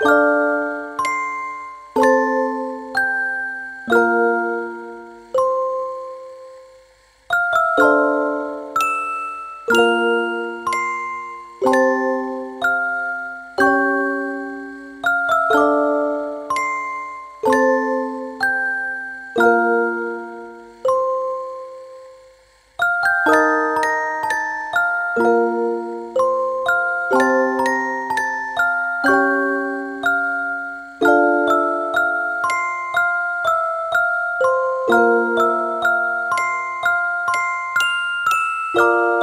you you